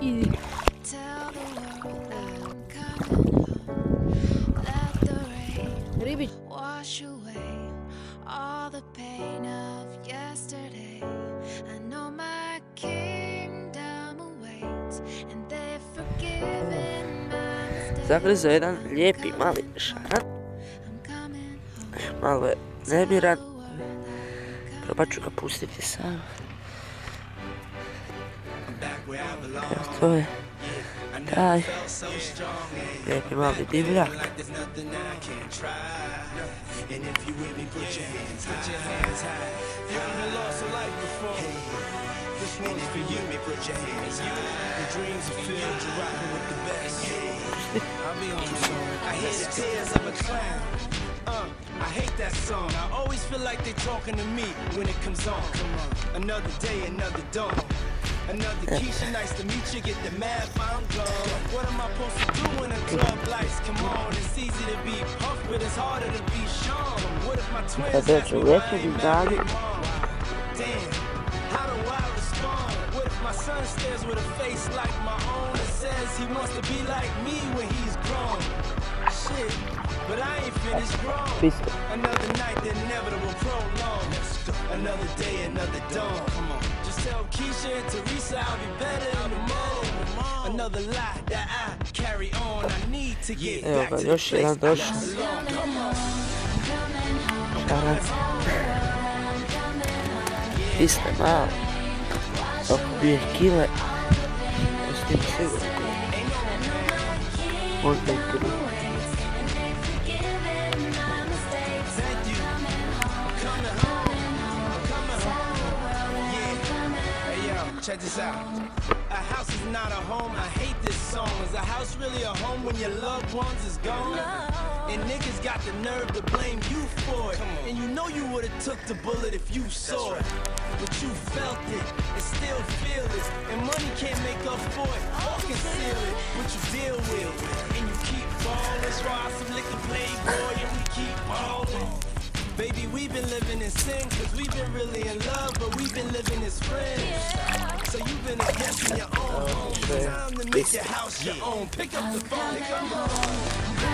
Easy. Rybić. Wash away all the pain of yesterday. I know my kingdom awaits, Zagryzł jeden lepiej, mały szarat. Mały zebierat. Robaczka pusty pisał. Sam. Evo to je taj lijepi mali divljak. I hear the best. I hate the tears of a clown. Uh, I hate that song. I always feel like they're talking to me when it comes on. Come on. Another day, another dawn. Another Keisha, nice to meet you. Get the math, I'm gone. What am I supposed to do when the club lights come on? It's easy to be puff, but it's harder to be Sean. What if my twins Kada ask me ću why I ain't married mom? Damn, how do I respond? What if my son stares with a face like my own and says he wants to be like me when he's grown? Shit, but I ain't finished grown. Another night, the inevitable prolong. Another day, another dawn. Come on. Just tell Keisha and Teresa I'll be better in the morning. Another lie that I carry on. I need to get Evo back to the još place jedan I došao. belong. Come on. Šaran. Pista malo. Oko dvije kile. Pustim sigurno. Možda i tri. Thank check this out. A house is not a home. I hate this song. Is a house really a home when your loved ones is gone? And niggas got the nerve to blame you for it. And you know you would've took the bullet if you saw it. But you felt it and still feel it. And money can't make up for it or conceal it. What you deal with. And you keep falling. Baby, we've been living in sin cause we've been really in love, but we've been living as friends. So you've been a guest in your own oh, home. Time to make your house your own. Pick up the phone, pick up the phone.